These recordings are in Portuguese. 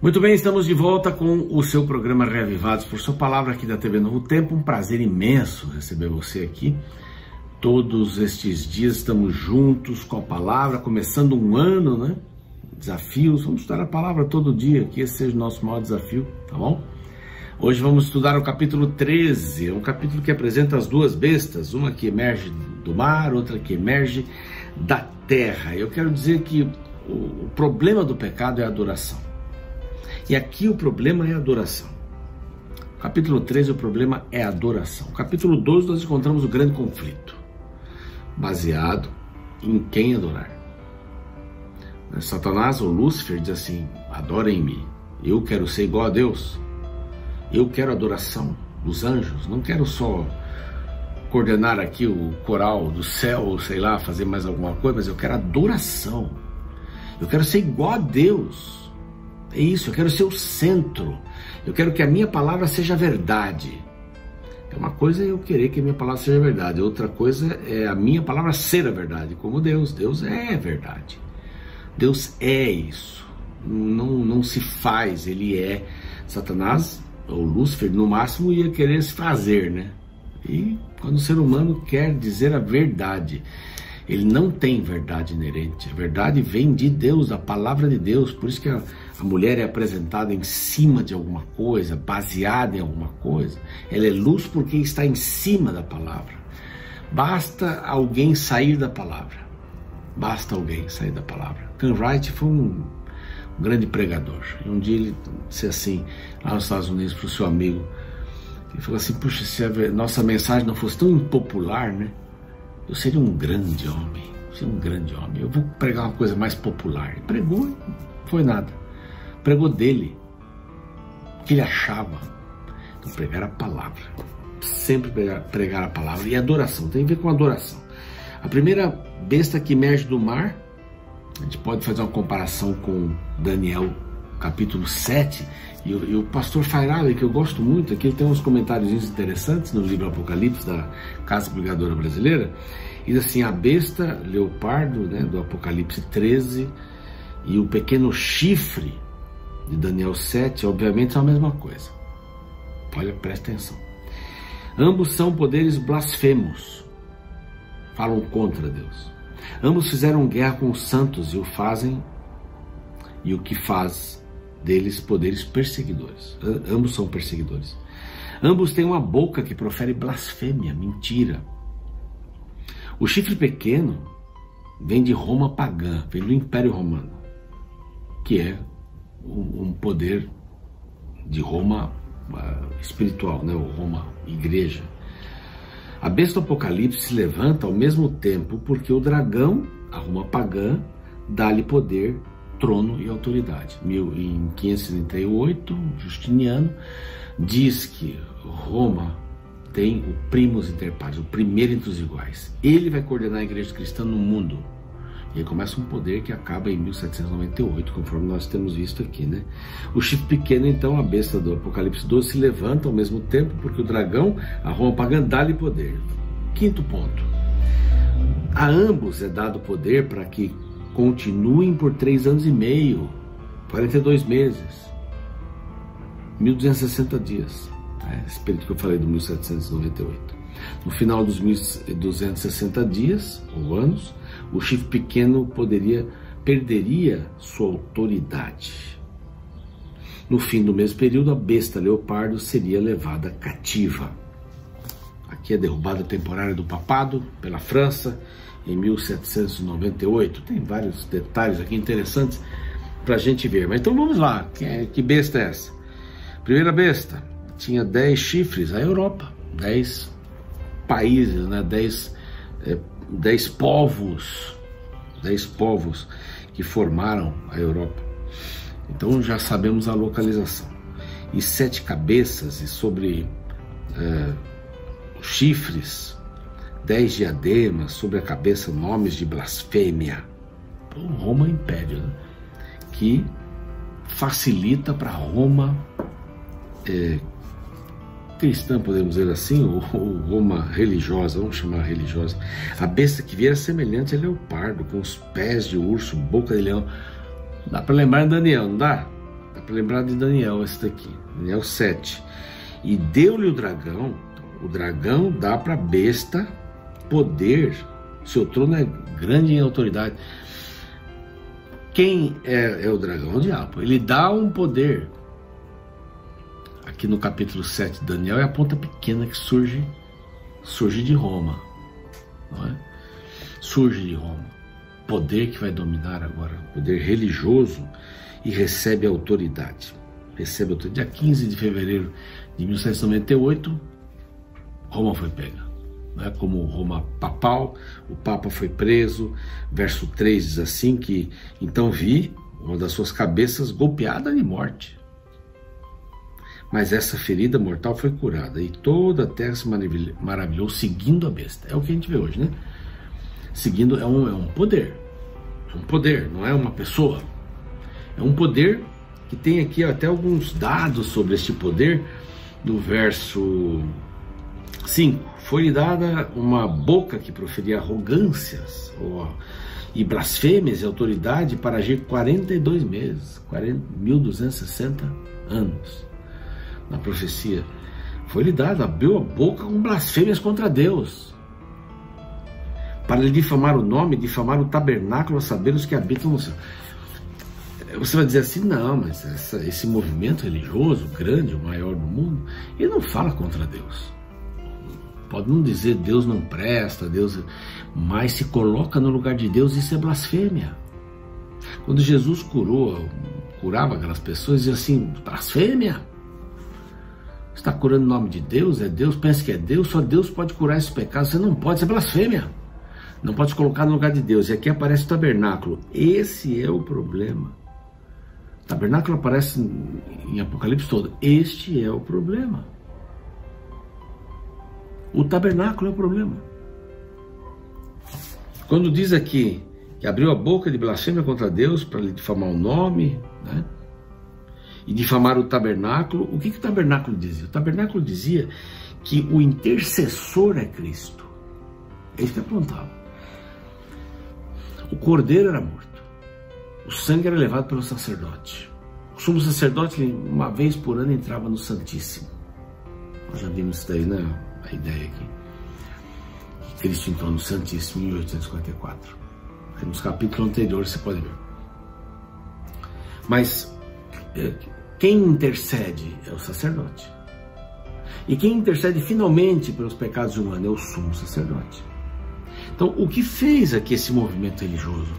Muito bem, estamos de volta com o seu programa Reavivados por sua palavra aqui da TV Novo Tempo. Um prazer imenso receber você aqui. Todos estes dias estamos juntos com a palavra, começando um ano, né? Desafios, vamos estudar a palavra todo dia, que esse seja o nosso maior desafio, tá bom? Hoje vamos estudar o capítulo 13, é um capítulo que apresenta as duas bestas, uma que emerge do mar, outra que emerge da terra. Eu quero dizer que o, problema do pecado é a adoração. E aqui o problema é adoração. Capítulo 13, o problema é adoração. Capítulo 12, nós encontramos o grande conflito, baseado em quem adorar. Satanás ou Lúcifer diz assim: adorem-me, eu quero ser igual a Deus, eu quero adoração dos anjos, não quero só coordenar aqui o coral do céu, sei lá, fazer mais alguma coisa, mas eu quero adoração, eu quero ser igual a Deus. É isso, eu quero ser o centro. Eu quero que a minha palavra seja verdade. É uma coisa eu querer que a minha palavra seja verdade, outra coisa é a minha palavra ser a verdade, como Deus. Deus é verdade. Deus é isso. Não, não se faz, ele é. Satanás, ou Lúcifer, no máximo ia querer se fazer, né? E quando o ser humano quer dizer a verdade, ele não tem verdade inerente. A verdade vem de Deus, da palavra de Deus. Por isso que a, a mulher é apresentada em cima de alguma coisa, baseada em alguma coisa. Ela é luz porque está em cima da palavra. Basta alguém sair da palavra. Basta alguém sair da palavra. Ken Wright foi um, um grande pregador. E um dia ele disse assim, lá nos Estados Unidos, para o seu amigo, ele falou assim, puxa, se a nossa mensagem não fosse tão impopular, né? Eu seria um grande homem. Eu seria um grande homem. Eu vou pregar uma coisa mais popular. Ele pregou, não foi nada pregou dele, o que ele achava. Então, pregar a palavra. Sempre pregar, pregar a palavra. E adoração, tem a ver com adoração. A primeira besta que emerge do mar, a gente pode fazer uma comparação com Daniel capítulo 7, e, e o pastor Fairale, que eu gosto muito, aqui tem uns comentários interessantes no livro Apocalipse da Casa Brigadora Brasileira, e assim, a besta, leopardo, né, do Apocalipse 13, e o pequeno chifre de Daniel 7, obviamente é a mesma coisa. Olha, presta atenção. Ambos são poderes blasfemos, falam contra Deus. Ambos fizeram guerra com os santos e o fazem, e o que faz deles poderes perseguidores. Ambos são perseguidores. Ambos têm uma boca que profere blasfêmia, mentira. O chifre pequeno vem de Roma pagã, vem do Império Romano, que é um poder de Roma uh, espiritual, né? o Roma igreja. A besta do Apocalipse se levanta ao mesmo tempo porque o dragão, a Roma pagã, dá-lhe poder, trono e autoridade. Em 538, Justiniano diz que Roma tem o primus inter pares, o primeiro entre os iguais. Ele vai coordenar a igreja cristã no mundo. E aí começa um poder que acaba em 1798, conforme nós temos visto aqui, né? O chifre pequeno, então, a besta do Apocalipse 12, se levanta ao mesmo tempo, porque o dragão, a Roma pagã, dá-lhe poder. Quinto ponto. A ambos é dado poder para que continuem por três anos e meio, 42 meses, 1260 dias. É, período que eu falei do 1798. No final dos 1260 dias, ou anos, o chifre pequeno poderia perderia sua autoridade. No fim do mesmo período, a besta leopardo seria levada cativa. Aqui é a derrubada temporária do papado pela França em 1798. Tem vários detalhes aqui interessantes para a gente ver. Mas então vamos lá. Que, que besta é essa? Primeira besta tinha 10 chifres, a Europa. 10 países, né? 10 é, dez povos, dez povos que formaram a Europa. Então já sabemos a localização. E sete cabeças e sobre é, chifres, dez diademas, sobre a cabeça nomes de blasfêmia. Então, Roma Império, né? que facilita para Roma é, cristã, podemos dizer assim, ou, ou Roma religiosa, vamos chamar religiosa. A besta que viera semelhante a leopardo, com os pés de urso, boca de leão. Dá para lembrar em Daniel, não dá? Dá para lembrar de Daniel, esse daqui, Daniel 7. E deu-lhe o dragão, o dragão dá para a besta poder, seu trono é grande em autoridade. Quem é, é o dragão? O diabo. Ele dá um poder. Aqui no capítulo 7 de Daniel é a ponta pequena que surge, surge de Roma. É? Surge de Roma. Poder que vai dominar agora, poder religioso e recebe autoridade. Recebe autoridade. Dia 15 de fevereiro de 1798, Roma foi pega. Né, como Roma papal, o Papa foi preso. Verso 3 diz assim: que então vi uma das suas cabeças golpeada de morte. Mas essa ferida mortal foi curada e toda a terra se maravilhou seguindo a besta. É o que a gente vê hoje, né? Seguindo é um, é um poder. É um poder, não é uma pessoa. É um poder que tem aqui até alguns dados sobre este poder. No verso 5: Foi-lhe dada uma boca que proferia arrogâncias ou, e blasfêmias e autoridade para agir 42 meses, 40, 1260 anos. Na profecia, foi-lhe dada, abriu a boca com blasfêmias contra Deus, para lhe difamar o nome, difamar o tabernáculo, a saber os que habitam no céu. Você vai dizer assim, não, mas essa, esse movimento religioso grande, o maior do mundo, ele não fala contra Deus. Pode não dizer Deus não presta, Deus, mas se coloca no lugar de Deus, isso é blasfêmia. Quando Jesus curou, curava aquelas pessoas, dizia assim, blasfêmia. Está curando o nome de Deus, é Deus, pensa que é Deus, só Deus pode curar esses pecados. Você não pode, isso é blasfêmia. Não pode se colocar no lugar de Deus. E aqui aparece o tabernáculo. Esse é o problema. O tabernáculo aparece em Apocalipse todo. Este é o problema. O tabernáculo é o problema. Quando diz aqui que abriu a boca de blasfêmia contra Deus para lhe difamar o nome, né? E difamar o tabernáculo, o que, que o tabernáculo dizia? O tabernáculo dizia que o intercessor é Cristo. É isso que apontava. O cordeiro era morto. O sangue era levado pelo sacerdote. O sumo sacerdote, uma vez por ano, entrava no Santíssimo. Nós já vimos isso daí, né? a ideia aqui. Que Cristo entrou no Santíssimo em 1854. Aí nos capítulos anteriores você pode ver. Mas é, quem intercede é o sacerdote. E quem intercede finalmente pelos pecados humanos é o sumo sacerdote. Então, o que fez aqui esse movimento religioso?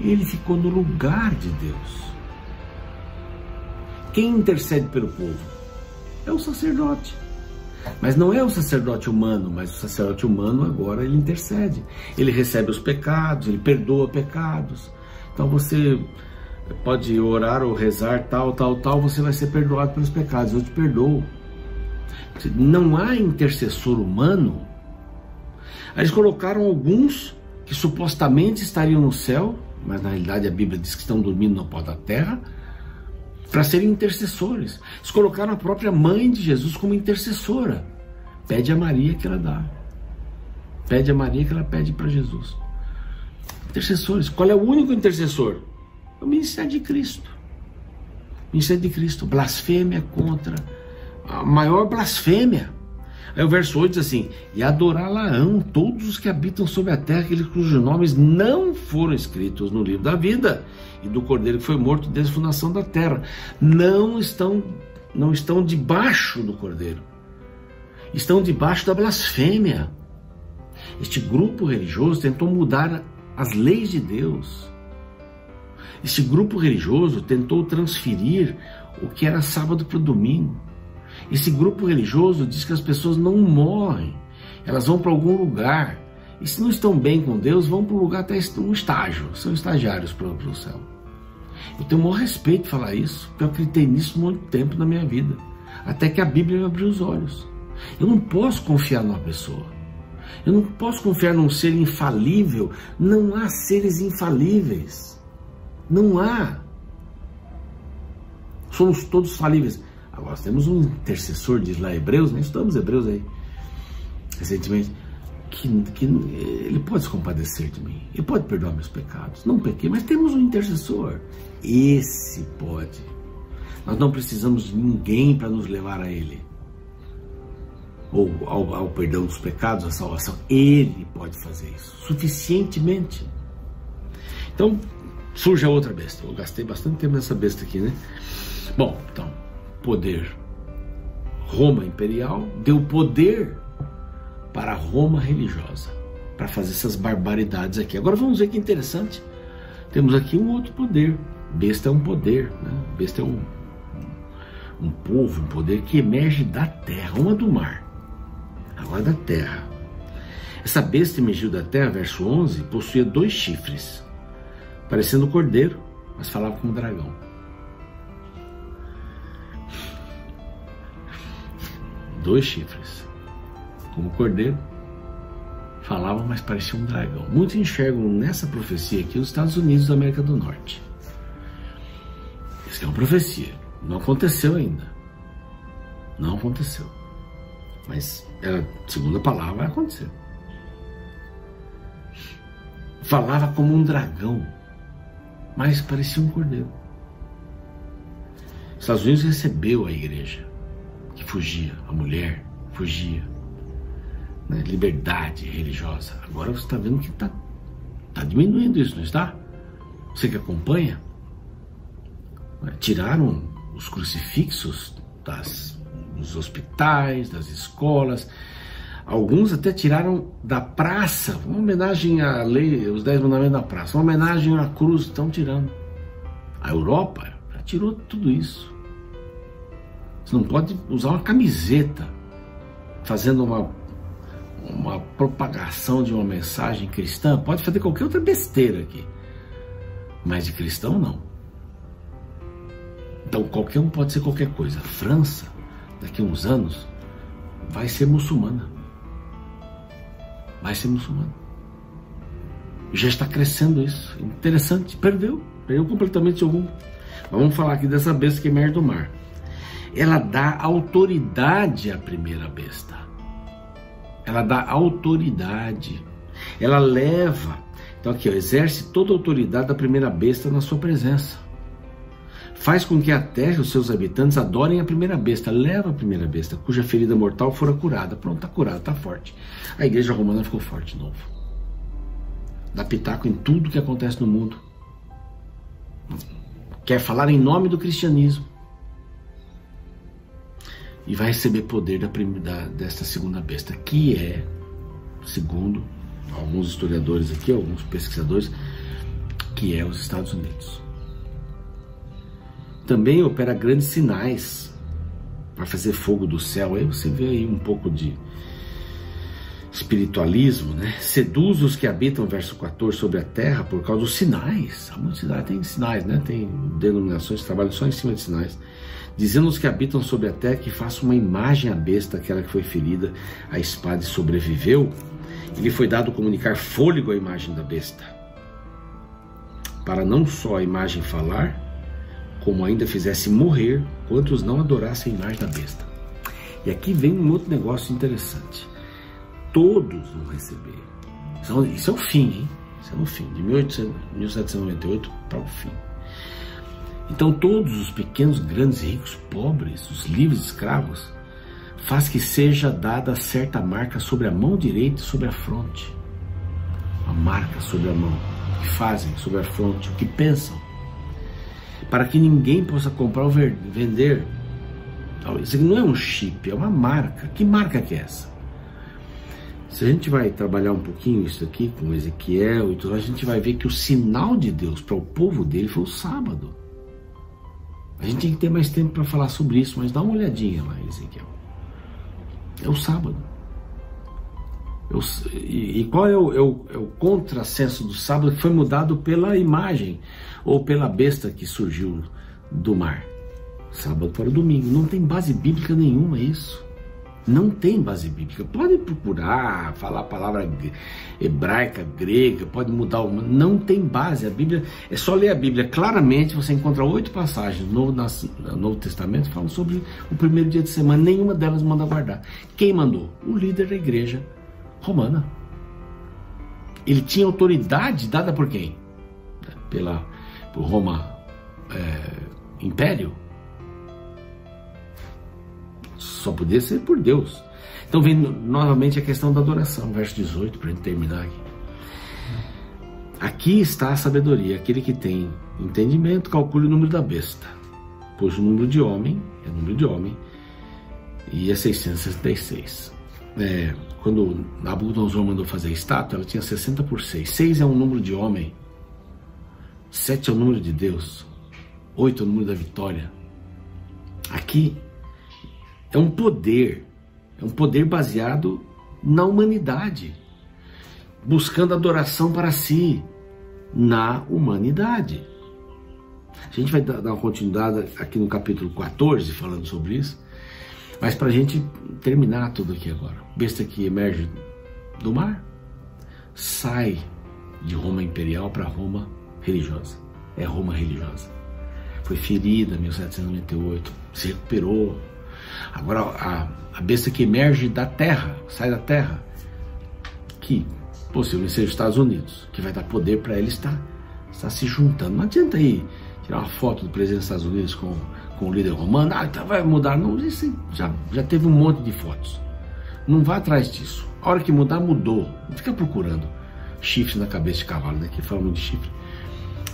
Ele ficou no lugar de Deus. Quem intercede pelo povo? É o sacerdote. Mas não é o sacerdote humano, mas o sacerdote humano agora ele intercede. Ele recebe os pecados, ele perdoa pecados. Então você pode orar ou rezar tal, tal, tal, você vai ser perdoado pelos pecados. Eu te perdoo. Não há intercessor humano. Eles colocaram alguns que supostamente estariam no céu, mas na realidade a Bíblia diz que estão dormindo no pó da terra para serem intercessores. Eles colocaram a própria mãe de Jesus como intercessora. Pede a Maria que ela dá. Pede a Maria que ela pede para Jesus. Intercessores. Qual é o único intercessor? O ministério de Cristo. O ministério de Cristo. Blasfêmia contra. A maior blasfêmia. Aí o verso 8 diz assim: E adorá-la-ão todos os que habitam sobre a terra, aqueles cujos nomes não foram escritos no livro da vida e do cordeiro que foi morto desde a fundação da terra. Não estão, não estão debaixo do cordeiro. Estão debaixo da blasfêmia. Este grupo religioso tentou mudar as leis de Deus. Este grupo religioso tentou transferir o que era sábado para domingo. Esse grupo religioso diz que as pessoas não morrem, elas vão para algum lugar. E se não estão bem com Deus, vão para um lugar até um estágio, são estagiários para o céu. Eu tenho o maior respeito de falar isso, porque eu acreditei nisso muito tempo na minha vida. Até que a Bíblia me abriu os olhos. Eu não posso confiar numa pessoa. Eu não posso confiar num ser infalível. Não há seres infalíveis. Não há. Somos todos falíveis. Agora temos um intercessor, diz lá Hebreus, né? estamos Hebreus aí, recentemente que, que ele pode se compadecer de mim, ele pode perdoar meus pecados. Não pequei, mas temos um intercessor. Esse pode. Nós não precisamos de ninguém para nos levar a Ele. Ou ao, ao, perdão dos pecados, à salvação. Ele pode fazer isso. Suficientemente. Então, surge a outra besta. Eu gastei bastante tempo nessa besta aqui, né? Bom, então, poder. Roma imperial deu poder para a Roma religiosa. Para fazer essas barbaridades aqui. Agora vamos ver que interessante. Temos aqui um outro poder. Besta é um poder, né? Besta é um, um povo, um poder que emerge da terra, uma do mar, agora da terra. Essa besta emergiu da terra, verso 11, possuía dois chifres, parecendo cordeiro, mas falava como dragão. Dois chifres, como cordeiro, falava, mas parecia um dragão. Muitos enxergam nessa profecia aqui os Estados Unidos da América do Norte. Isso é uma profecia. Não aconteceu ainda. Não aconteceu. Mas a segunda palavra vai acontecer. Falava como um dragão, mas parecia um cordeiro. Os Estados Unidos recebeu a igreja que fugia, a mulher fugia. Né? Liberdade religiosa. Agora você está vendo que está tá diminuindo isso, não está? Você que acompanha, tiraram os crucifixos das, dos hospitais, das escolas. Alguns até tiraram da praça, uma homenagem à lei, os Dez Mandamentos da praça, uma homenagem à cruz, estão tirando. A Europa já tirou tudo isso. Você não pode usar uma camiseta fazendo uma, uma propagação de uma mensagem cristã. Pode fazer qualquer outra besteira aqui. Mas de cristão, não. Então qualquer um pode ser qualquer coisa. A França, daqui a uns anos, vai ser muçulmana. Vai ser muçulmana. Já está crescendo isso. Interessante. Perdeu. Perdeu completamente o rumo. vamos falar aqui dessa besta que emerge do mar. Ela dá autoridade à primeira besta. Ela dá autoridade. Ela leva. Então aqui, ó, exerce toda a autoridade da primeira besta na sua presença faz com que a terra e os seus habitantes adorem a primeira besta, leva a primeira besta, cuja ferida mortal fora curada. Pronto, está curada, está forte. A igreja romana ficou forte de novo. Dá pitaco em tudo que acontece no mundo. Quer falar em nome do cristianismo. E vai receber poder da, da, desta segunda besta, que é, segundo alguns historiadores aqui, alguns pesquisadores, que é os Estados Unidos também opera grandes sinais para fazer fogo do céu. Aí você vê aí um pouco de espiritualismo, né? Seduz os que habitam, verso 14, sobre a terra por causa dos sinais. A muitos tem sinais, né? Tem denominações que trabalham só em cima de sinais. Dizendo os que habitam sobre a terra que faça uma imagem à besta, aquela que foi ferida, a espada e sobreviveu. E lhe foi dado comunicar fôlego à imagem da besta. Para não só a imagem falar, como ainda fizesse morrer quantos não adorassem a imagem da besta. E aqui vem um outro negócio interessante. Todos vão receber. Isso é o fim, hein? Isso é o fim, de 1798 para o fim. Então todos os pequenos, grandes, ricos, pobres, os livres escravos, faz que seja dada certa marca sobre a mão direita e sobre a fronte. A marca sobre a mão. O que fazem sobre a fronte, o que pensam para que ninguém possa comprar ou vender. Isso aqui não é um chip, é uma marca. Que marca que é essa? Se a gente vai trabalhar um pouquinho isso aqui com Ezequiel e tudo, a gente vai ver que o sinal de Deus para o povo dele foi o sábado. A gente tem que ter mais tempo para falar sobre isso, mas dá uma olhadinha lá, Ezequiel. É o sábado. Eu, e, e, qual é o, é, o, é o contrassenso do sábado foi mudado pela imagem ou pela besta que surgiu do mar? Sábado para o domingo. Não tem base bíblica nenhuma isso. Não tem base bíblica. Pode procurar, falar a palavra hebraica, grega, pode mudar. Não tem base. A Bíblia é só ler a Bíblia. Claramente você encontra oito passagens no Novo Testamento falando sobre o primeiro dia de semana. Nenhuma delas manda guardar. Quem mandou? O líder da igreja romana. Ele tinha autoridade dada por quem? Pela, por Roma é, Império. só podia ser por Deus. Então vem novamente a questão da adoração, verso 18, para a gente terminar aqui. Aqui está a sabedoria, aquele que tem entendimento, calcule o número da besta, pois o número de homem é número de homem e é 666. É, quando Nabucodonosor mandou fazer a estátua, ela tinha 60 por 6. 6 é um número de homem, 7 é o número de Deus, 8 é o número da vitória. Aqui é um poder, é um poder baseado na humanidade, buscando adoração para si, na humanidade. A gente vai dar uma continuidade aqui no capítulo 14, falando sobre isso, mas para a gente terminar tudo aqui agora. Besta que emerge do mar, sai de Roma imperial para Roma religiosa. É Roma religiosa. Foi ferida em 1798, se recuperou. Agora a, a besta que emerge da terra, sai da terra, que possivelmente seja os Estados Unidos, que vai dar poder para ele estar, estar se juntando. Não adianta aí tirar uma foto do presidente dos Estados Unidos com, com o líder romano, ah, então vai mudar. Não, isso já, já teve um monte de fotos. Não vá atrás disso. A hora que mudar, mudou. Não fica procurando chifre na cabeça de cavalo, né? Que falam de chifre.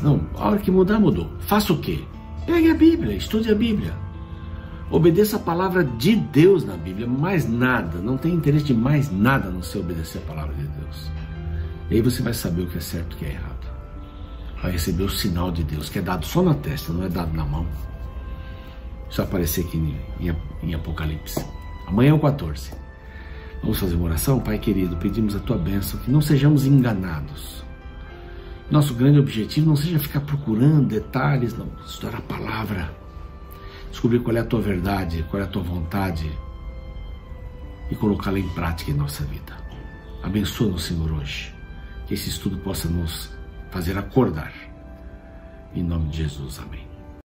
Não, a hora que mudar, mudou. Faça o quê? Pegue a Bíblia, estude a Bíblia. Obedeça a palavra de Deus na Bíblia, mais nada. Não tem interesse de mais nada não ser obedecer a palavra de Deus. E aí você vai saber o que é certo e o que é errado. Vai receber o sinal de Deus, que é dado só na testa, não é dado na mão. Isso aparecer aqui em, em Apocalipse. Amanhã é o 14. Vamos fazer uma oração? Pai querido, pedimos a tua bênção, que não sejamos enganados. Nosso grande objetivo não seja ficar procurando detalhes, não. Estudar a palavra. Descobrir qual é a tua verdade, qual é a tua vontade e colocá-la em prática em nossa vida. Abençoa-nos, Senhor, hoje que esse estudo possa nos fazer acordar. Em nome de Jesus, amém.